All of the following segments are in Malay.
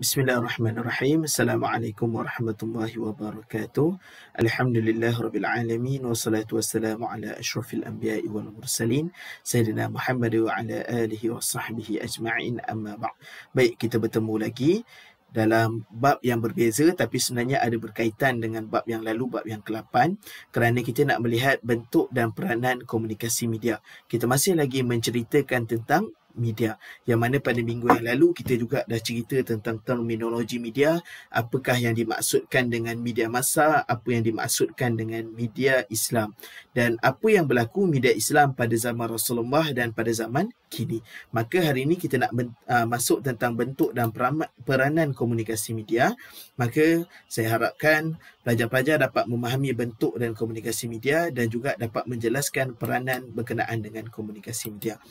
Bismillahirrahmanirrahim. Assalamualaikum warahmatullahi wabarakatuh. Alhamdulillah rabbil alamin wassalatu wassalamu ala asyrafil anbiya'i wal mursalin sayyidina Muhammad wa ala alihi wa sahbihi ajma'in amma ba'. Baik, kita bertemu lagi dalam bab yang berbeza tapi sebenarnya ada berkaitan dengan bab yang lalu, bab yang ke-8 kerana kita nak melihat bentuk dan peranan komunikasi media. Kita masih lagi menceritakan tentang media. Yang mana pada minggu yang lalu kita juga dah cerita tentang terminologi media, apakah yang dimaksudkan dengan media massa, apa yang dimaksudkan dengan media Islam dan apa yang berlaku media Islam pada zaman Rasulullah dan pada zaman kini. Maka hari ini kita nak uh, masuk tentang bentuk dan peranan komunikasi media. Maka saya harapkan pelajar-pelajar dapat memahami bentuk dan komunikasi media dan juga dapat menjelaskan peranan berkenaan dengan komunikasi media.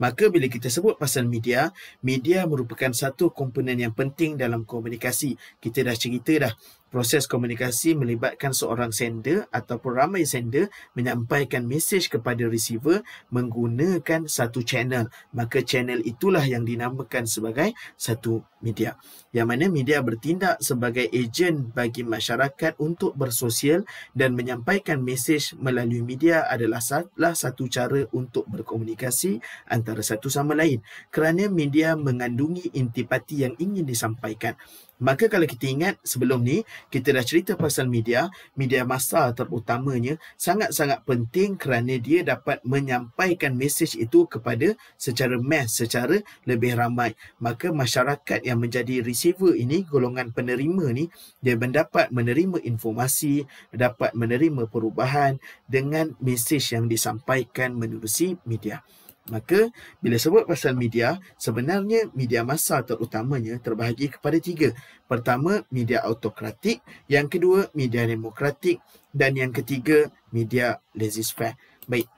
Maka bila kita sebut pasal media, media merupakan satu komponen yang penting dalam komunikasi. Kita dah cerita dah Proses komunikasi melibatkan seorang sender ataupun ramai sender menyampaikan mesej kepada receiver menggunakan satu channel. Maka channel itulah yang dinamakan sebagai satu media. Yang mana media bertindak sebagai ejen bagi masyarakat untuk bersosial dan menyampaikan mesej melalui media adalah salah satu cara untuk berkomunikasi antara satu sama lain. Kerana media mengandungi intipati yang ingin disampaikan. Maka kalau kita ingat sebelum ni, kita dah cerita pasal media, media massa terutamanya sangat-sangat penting kerana dia dapat menyampaikan mesej itu kepada secara mass, secara lebih ramai. Maka masyarakat yang menjadi receiver ini, golongan penerima ni, dia mendapat menerima informasi, dapat menerima perubahan dengan mesej yang disampaikan menerusi media. Maka bila sebut pasal media, sebenarnya media massa terutamanya terbahagi kepada tiga. Pertama, media autokratik. Yang kedua, media demokratik. Dan yang ketiga, media laissez-faire. Baik,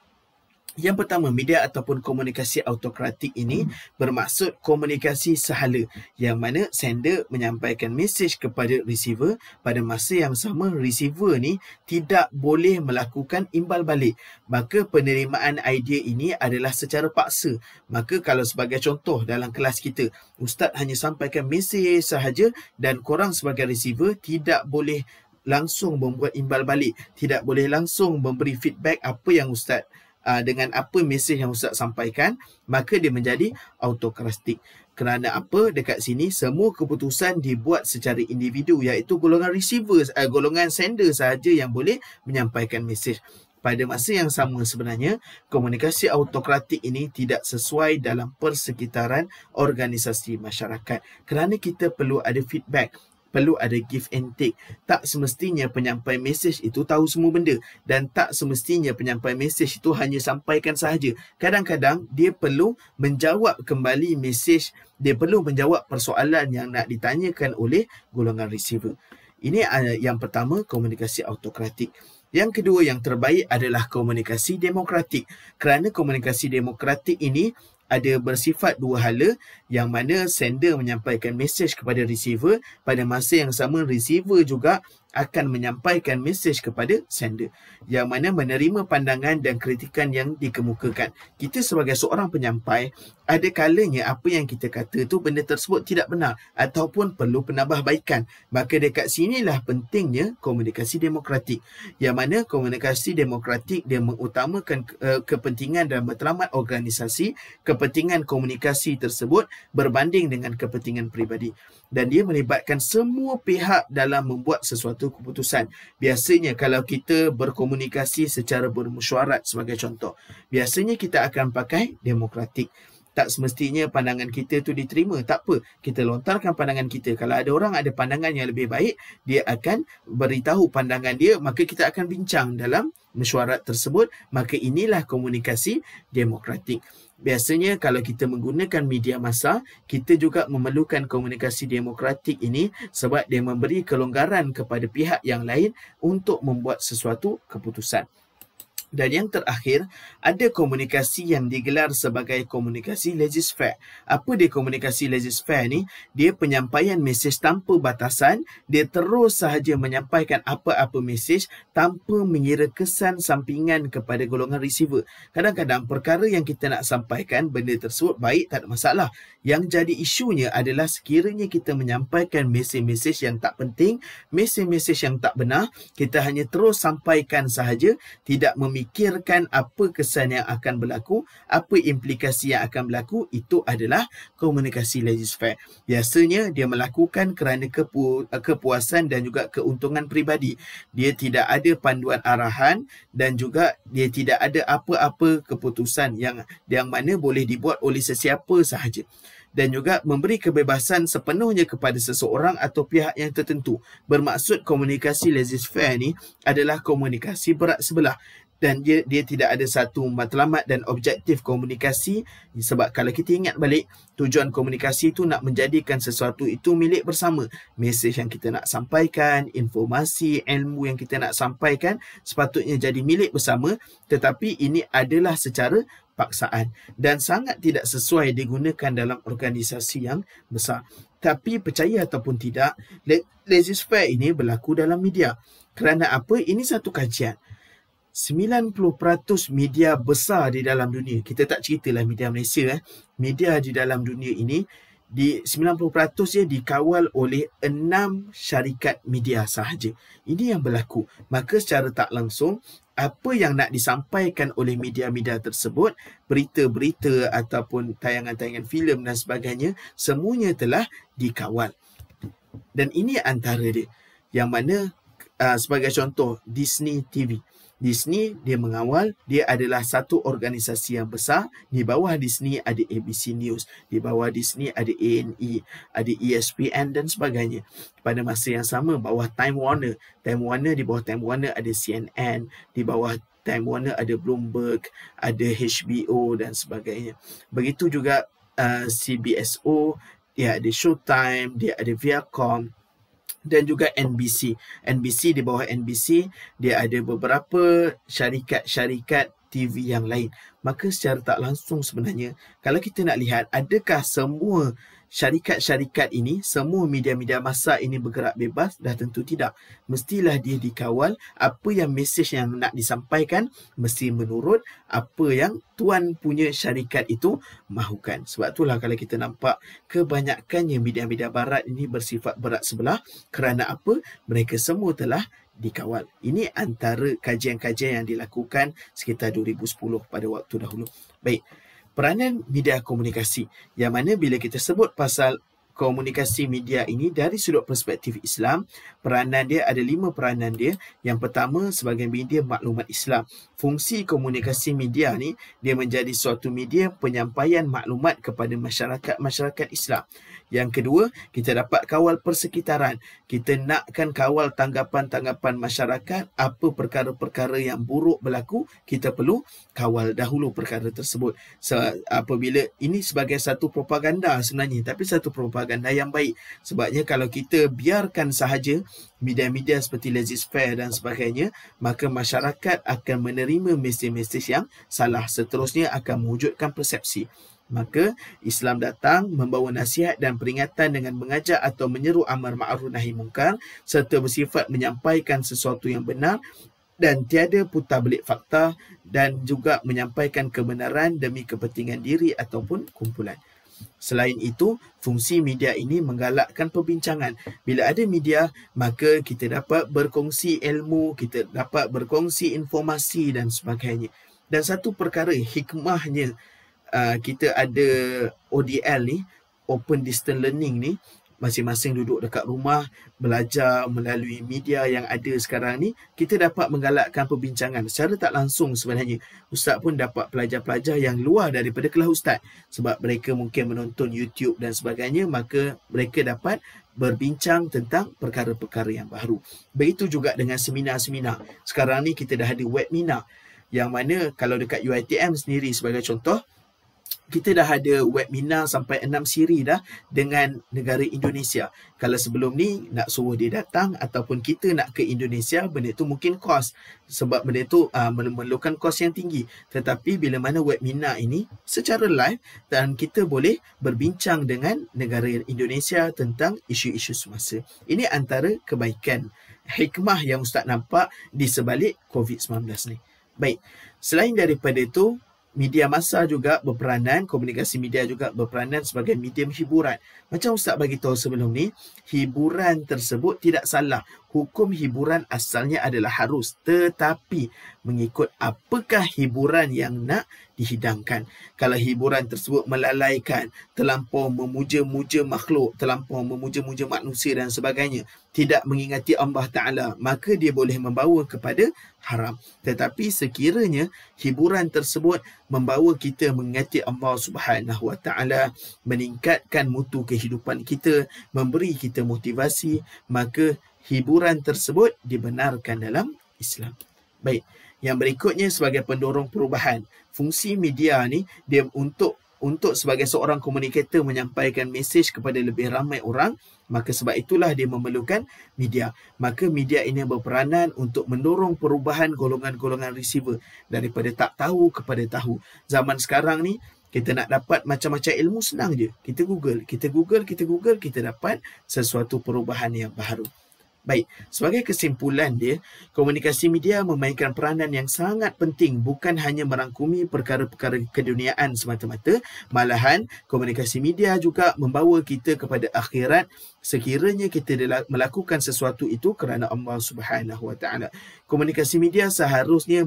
yang pertama, media ataupun komunikasi autokratik ini hmm. bermaksud komunikasi sehala yang mana sender menyampaikan mesej kepada receiver pada masa yang sama receiver ni tidak boleh melakukan imbal balik. Maka penerimaan idea ini adalah secara paksa. Maka kalau sebagai contoh dalam kelas kita, ustaz hanya sampaikan mesej sahaja dan korang sebagai receiver tidak boleh langsung membuat imbal balik, tidak boleh langsung memberi feedback apa yang ustaz uh, dengan apa mesej yang Ustaz sampaikan, maka dia menjadi autokratik. Kerana apa? Dekat sini semua keputusan dibuat secara individu iaitu golongan receiver, uh, golongan sender sahaja yang boleh menyampaikan mesej. Pada masa yang sama sebenarnya, komunikasi autokratik ini tidak sesuai dalam persekitaran organisasi masyarakat. Kerana kita perlu ada feedback perlu ada give and take. Tak semestinya penyampai mesej itu tahu semua benda dan tak semestinya penyampai mesej itu hanya sampaikan sahaja. Kadang-kadang dia perlu menjawab kembali mesej, dia perlu menjawab persoalan yang nak ditanyakan oleh golongan receiver. Ini yang pertama, komunikasi autokratik. Yang kedua yang terbaik adalah komunikasi demokratik. Kerana komunikasi demokratik ini ada bersifat dua hala yang mana sender menyampaikan mesej kepada receiver pada masa yang sama receiver juga akan menyampaikan mesej kepada sender yang mana menerima pandangan dan kritikan yang dikemukakan. Kita sebagai seorang penyampai, ada kalanya apa yang kita kata tu benda tersebut tidak benar ataupun perlu penambahbaikan. Maka dekat sinilah pentingnya komunikasi demokratik. Yang mana komunikasi demokratik dia mengutamakan uh, kepentingan dan matlamat organisasi, kepentingan komunikasi tersebut berbanding dengan kepentingan peribadi. Dan dia melibatkan semua pihak dalam membuat sesuatu satu keputusan. Biasanya kalau kita berkomunikasi secara bermesyuarat sebagai contoh, biasanya kita akan pakai demokratik. Tak semestinya pandangan kita tu diterima. Tak apa. Kita lontarkan pandangan kita. Kalau ada orang ada pandangan yang lebih baik, dia akan beritahu pandangan dia. Maka kita akan bincang dalam mesyuarat tersebut. Maka inilah komunikasi demokratik. Biasanya kalau kita menggunakan media massa, kita juga memerlukan komunikasi demokratik ini sebab dia memberi kelonggaran kepada pihak yang lain untuk membuat sesuatu keputusan. Dan yang terakhir, ada komunikasi yang digelar sebagai komunikasi laissez-faire. Apa dia komunikasi laissez-faire ni? Dia penyampaian mesej tanpa batasan. Dia terus sahaja menyampaikan apa-apa mesej tanpa mengira kesan sampingan kepada golongan receiver. Kadang-kadang perkara yang kita nak sampaikan, benda tersebut baik, tak ada masalah. Yang jadi isunya adalah sekiranya kita menyampaikan mesej-mesej yang tak penting, mesej-mesej yang tak benar, kita hanya terus sampaikan sahaja, tidak memikirkan memikirkan apa kesan yang akan berlaku, apa implikasi yang akan berlaku, itu adalah komunikasi laissez-faire. Biasanya dia melakukan kerana kepu- kepuasan dan juga keuntungan peribadi. Dia tidak ada panduan arahan dan juga dia tidak ada apa-apa keputusan yang yang mana boleh dibuat oleh sesiapa sahaja dan juga memberi kebebasan sepenuhnya kepada seseorang atau pihak yang tertentu. Bermaksud komunikasi laissez-faire ni adalah komunikasi berat sebelah dan dia dia tidak ada satu matlamat dan objektif komunikasi. Sebab kalau kita ingat balik tujuan komunikasi itu nak menjadikan sesuatu itu milik bersama. Mesej yang kita nak sampaikan informasi ilmu yang kita nak sampaikan sepatutnya jadi milik bersama. Tetapi ini adalah secara paksaan. Dan sangat tidak sesuai digunakan dalam organisasi yang besar. Tapi percaya ataupun tidak laissez-faire ini berlaku dalam media. Kerana apa? Ini satu kajian 90% media besar di dalam dunia. Kita tak ceritalah media Malaysia eh. Media di dalam dunia ini di 90% dia dikawal oleh enam syarikat media sahaja. Ini yang berlaku. Maka secara tak langsung apa yang nak disampaikan oleh media-media tersebut, berita-berita ataupun tayangan-tayangan filem dan sebagainya, semuanya telah dikawal. Dan ini antara dia. Yang mana uh, sebagai contoh Disney TV. Disney dia mengawal dia adalah satu organisasi yang besar. Di bawah Disney ada ABC News di bawah Disney ada A&E ada ESPN dan sebagainya. Pada masa yang sama bawah Time Warner. Time Warner di bawah Time Warner ada CNN di bawah Time Warner ada Bloomberg ada HBO dan sebagainya. Begitu juga uh, CBSO dia ada Showtime dia ada Viacom dan juga NBC. NBC di bawah NBC dia ada beberapa syarikat-syarikat TV yang lain. Maka secara tak langsung sebenarnya kalau kita nak lihat adakah semua syarikat-syarikat ini, semua media-media masa ini bergerak bebas? Dah tentu tidak. Mestilah dia dikawal. Apa yang mesej yang nak disampaikan, mesti menurut apa yang tuan punya syarikat itu mahukan. Sebab itulah kalau kita nampak kebanyakannya media-media barat ini bersifat berat sebelah. Kerana apa? Mereka semua telah dikawal. Ini antara kajian-kajian yang dilakukan sekitar 2010 pada waktu dahulu. Baik peranan media komunikasi. Yang mana bila kita sebut pasal komunikasi media ini dari sudut perspektif Islam, peranan dia ada lima peranan dia. Yang pertama sebagai media maklumat Islam. Fungsi komunikasi media ni dia menjadi suatu media penyampaian maklumat kepada masyarakat-masyarakat Islam. Yang kedua, kita dapat kawal persekitaran. Kita nakkan kawal tanggapan-tanggapan masyarakat, apa perkara-perkara yang buruk berlaku, kita perlu kawal dahulu perkara tersebut. So, apabila ini sebagai satu propaganda sebenarnya, tapi satu propaganda yang baik. Sebabnya kalau kita biarkan sahaja media-media seperti laissez-faire dan sebagainya, maka masyarakat akan menerima mesej-mesej yang salah. Seterusnya akan mewujudkan persepsi maka Islam datang membawa nasihat dan peringatan dengan mengajak atau menyeru amar ma'ruf nahi mungkar serta bersifat menyampaikan sesuatu yang benar dan tiada putar belik fakta dan juga menyampaikan kebenaran demi kepentingan diri ataupun kumpulan. Selain itu, fungsi media ini menggalakkan perbincangan. Bila ada media, maka kita dapat berkongsi ilmu, kita dapat berkongsi informasi dan sebagainya. Dan satu perkara hikmahnya uh, kita ada ODL ni, Open Distance Learning ni, masing-masing duduk dekat rumah, belajar melalui media yang ada sekarang ni, kita dapat menggalakkan perbincangan secara tak langsung sebenarnya. Ustaz pun dapat pelajar-pelajar yang luar daripada kelas ustaz. Sebab mereka mungkin menonton YouTube dan sebagainya, maka mereka dapat berbincang tentang perkara-perkara yang baru. Begitu juga dengan seminar-seminar. Sekarang ni kita dah ada webinar yang mana kalau dekat UiTM sendiri sebagai contoh, kita dah ada webinar sampai enam siri dah dengan negara Indonesia. Kalau sebelum ni nak suruh dia datang ataupun kita nak ke Indonesia, benda tu mungkin kos. Sebab benda tu uh, memerlukan kos yang tinggi. Tetapi bila mana webinar ini secara live dan kita boleh berbincang dengan negara Indonesia tentang isu-isu semasa. Ini antara kebaikan hikmah yang Ustaz nampak di sebalik COVID-19 ni. Baik, selain daripada itu, media masa juga berperanan, komunikasi media juga berperanan sebagai medium hiburan. Macam Ustaz bagi tahu sebelum ni, hiburan tersebut tidak salah. Hukum hiburan asalnya adalah harus. Tetapi mengikut apakah hiburan yang nak dihidangkan. Kalau hiburan tersebut melalaikan, terlampau memuja-muja makhluk, terlampau memuja-muja manusia dan sebagainya, tidak mengingati Allah Ta'ala, maka dia boleh membawa kepada haram. Tetapi sekiranya hiburan tersebut membawa kita mengingati Allah Subhanahu Wa Ta'ala, meningkatkan mutu kehidupan kita, memberi kita motivasi, maka hiburan tersebut dibenarkan dalam Islam. Baik, yang berikutnya sebagai pendorong perubahan. Fungsi media ni dia untuk untuk sebagai seorang komunikator menyampaikan mesej kepada lebih ramai orang, maka sebab itulah dia memerlukan media. Maka media ini berperanan untuk mendorong perubahan golongan-golongan receiver daripada tak tahu kepada tahu. Zaman sekarang ni kita nak dapat macam-macam ilmu senang je. Kita Google, kita Google, kita Google, kita dapat sesuatu perubahan yang baru. Baik, sebagai kesimpulan dia, komunikasi media memainkan peranan yang sangat penting bukan hanya merangkumi perkara-perkara keduniaan semata-mata, malahan komunikasi media juga membawa kita kepada akhirat sekiranya kita melakukan sesuatu itu kerana Allah Subhanahu Wa Taala. Komunikasi media seharusnya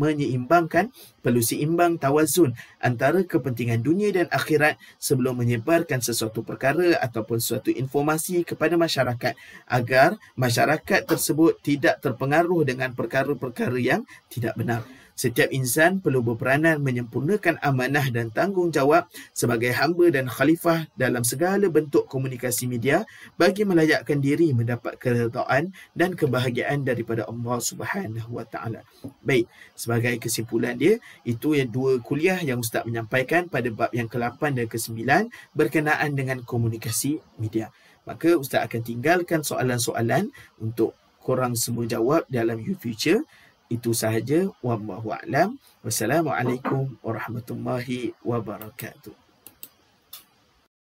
menyeimbangkan perlu seimbang tawazun antara kepentingan dunia dan akhirat sebelum menyebarkan sesuatu perkara ataupun sesuatu informasi kepada masyarakat agar masyarakat tersebut tidak terpengaruh dengan perkara-perkara yang tidak benar. Setiap insan perlu berperanan menyempurnakan amanah dan tanggungjawab sebagai hamba dan khalifah dalam segala bentuk komunikasi media bagi melayakkan diri mendapat keredaan dan kebahagiaan daripada Allah Subhanahu Wa Taala. Baik, sebagai kesimpulan dia, itu yang dua kuliah yang Ustaz menyampaikan pada bab yang ke-8 dan ke-9 berkenaan dengan komunikasi media. Maka Ustaz akan tinggalkan soalan-soalan untuk korang semua jawab dalam future itu sahaja. Wallahu a'lam. Wassalamualaikum warahmatullahi wabarakatuh